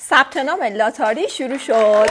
ثبت نام لاتاری شروع شد.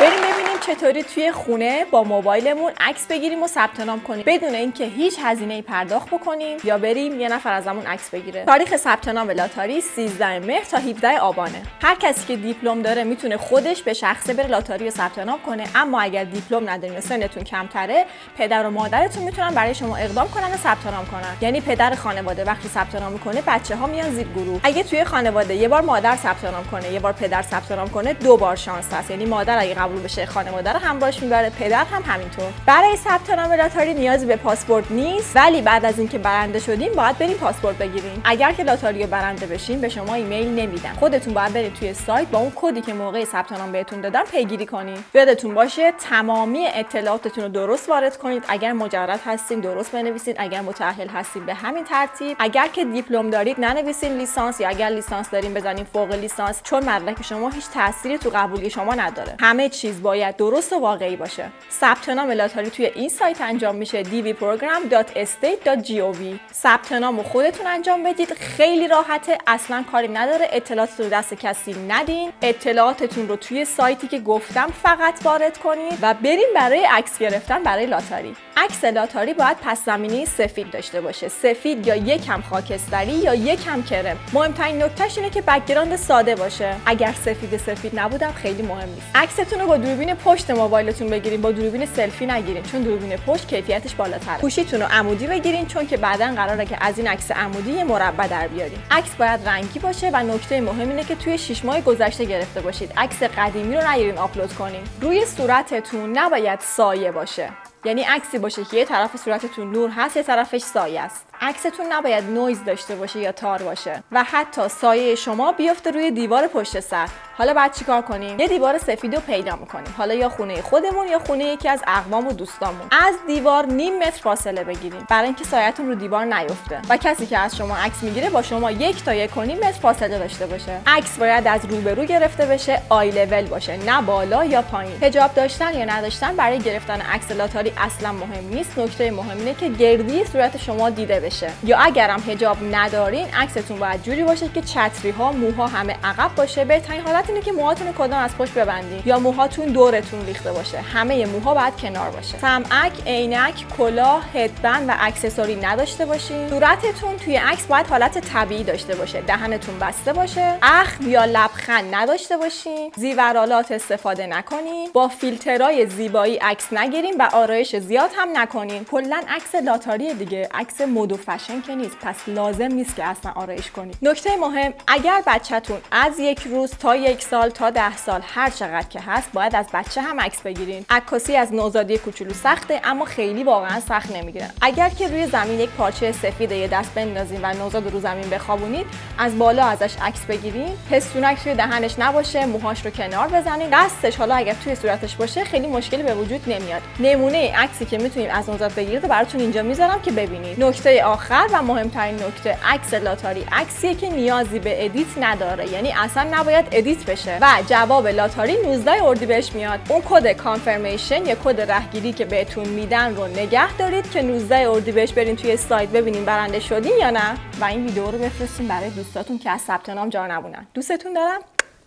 بریم ببینیم چطوری توی خونه با موبایلمون عکس بگیریم و ثبت نام کنیم؟ بدون اینکه هیچ هزینه ای پرداخت بکنیم یا بریم یه نفر ازمون عکس بگیره. تاریخ ثبت نام لاتاری 13 مهر تا 17 آبانه. هر کسی که دیپلم داره می‌تونه خودش به شخصه بره لاتاری رو ثبت نام کنه. اما اگر دیپلم ندارین سنتون کمتره پدر و مادرتون می‌تونن برای شما اقدام کنن و ثبت نام کنن. یعنی پدر خانواده وقتی ثبت نام می‌کنه بچه ها میان زیر گروه. اگه توی خانواده یه بار مادر ثبت نام کنه یه بار پدر ثبت نام کنه دو بار شانس هست. یعنی مادر اگه قبول بشه خانواده رو همراهش می‌بره پدر هم همینطور. برای ثبت نام لاتاری نیازی به پاسپورت نیست ولی بعد از اینکه برنده شدیم باید بریم پاسپورت بگیریم. اگر که لاتاری برنده بشین به شما ایمیل نمیدن. خودتون باید برید توی سایت با اون کدی که موقع ثبت نام بهتون دادن پیگیری کنید یادتون باشه تمامی اطلاعاتتون رو درست وارد کنید. اگر مجرد هستین درست بنویسید اگر متأهل هستین به همین ترتیب. اگر که دیپلم دارید ننویسین لیسانس یا اگر لیسانس دارین بزنین فوق لیسانس چون مدرک شما هیچ تأثیری تو قبولی شما نداره. همه چیز باید درست و واقعی باشه. ثبت نام لاتاری توی این سایت انجام میشه dvprogram.state.gov ثبت نام خودتون انجام بدید. خیلی راحته. اصلا کاری نداره. اطلاعاتتون رو دست کسی ندین. اطلاعاتتون رو توی سایتی که گفتم فقط وارد کنید و بریم برای عکس گرفتن برای لاتاری. عکس لاتاری باید پس زمینه سفید داشته باشه. سفید یا یکم خاکستری یا یکم کرم. مهمترین نکتهش اینه که background ساده باشه. اگر سفید سفید نبود هم خیلی مهم نیست. عکستون رو با دوربین پشت موبایلتون بگیرین با دوربین سلفی نگیرین چون دوربین پشت کیفیتش بالاتره. گوشیتون رو عمودی بگیرین چون که بعدا قراره که از این عکس عمودی مربع در بیارین. عکس باید رنگی باشه و نکته مهم اینه که توی 6 ماه گذشته گرفته باشید. عکس قدیمی رو نگیرین آپلود کنین. روی صورتتون نباید سایه باشه. یعنی عکسی باشه که یه طرف صورتتون نور هست یه طرفش سایه است. عکستون نباید نویز داشته باشه یا تار باشه و حتی سایه شما بیفته روی دیوار پشت سر. حالا بعد چیکار کنیم؟ یه دیوار سفید پیدا می‌کنیم. حالا یا خونه خودمون یا خونه یکی از اقوام و دوستامون. از دیوار نیم متر فاصله بگیریم. برای اینکه سایتون رو دیوار نیفته. و کسی که از شما عکس می‌گیره با شما یک تا یک و نیم متر فاصله داشته باشه. عکس باید از روبرو گرفته بشه آی لول باشه. نه بالا یا پایین. حجاب داشتن یا نداشتن برای گرفتن عکس لاتاری اصلا مهم نیست. نکته مهم اینه که گردی صورت شما دیده بشه. یا اگرم حجاب ندارین عکستون باید جوری باشه که چتری ها موها همه عقب باشه. بهترین حالت اینه که موهاتون کامل از پشت ببندین؟ یا موهاتون دورتون ریخته باشه. همه موها باید کنار باشه. سمعک عینک کلاه هدبند و اکسسوری نداشته باشین. صورتتون توی عکس باید حالت طبیعی داشته باشه. دهنتون بسته باشه. اخم یا لبخند نداشته باشین. زیورالات استفاده نکنین. با فیلترهای زیبایی عکس نگیرین و آرایش زیاد هم نکنین. کلا عکس لاتاری دیگه. عکس مد و فشن که نیست. پس لازم نیست که اصلا آرایش کنید نکته مهم اگر بچهتون از یک روز تا یک سال تا ده سال هر چقدر که هست باید از بچه هم عکس بگیرین. عکاسی از نوزادی کوچولو سخته اما خیلی واقعا سخت نمی‌گیره. اگر که روی زمین یک پارچه سفید یه دست بندازین و نوزاد رو زمین بخوابونید از بالا ازش عکس بگیرین. پستونک توی دهنش نباشه موهاش رو کنار بزنین. دستش حالا اگر توی صورتش باشه خیلی مشکلی به وجود نمیاد. نمونه عکسی که می‌تونید از نوزاد بگیرید براتون اینجا می‌ذارم که ببینید. نکته آخر و مهمترین نکته عکس لاتاری عکسیه که نیازی به edit نداره. یعنی اصلا نباید edit بشه. و جواب لاتاری 19 اردیبهشت میاد. اون کد confirmation یا کد رهگیری که بهتون میدن رو نگه دارید که 19 اردیبهشت برین توی سایت ببینین برنده شدین یا نه. و این ویدیو رو بفرستین برای دوستاتون که از ثبت نام جا نمونن دوستتون دارم.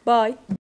بای.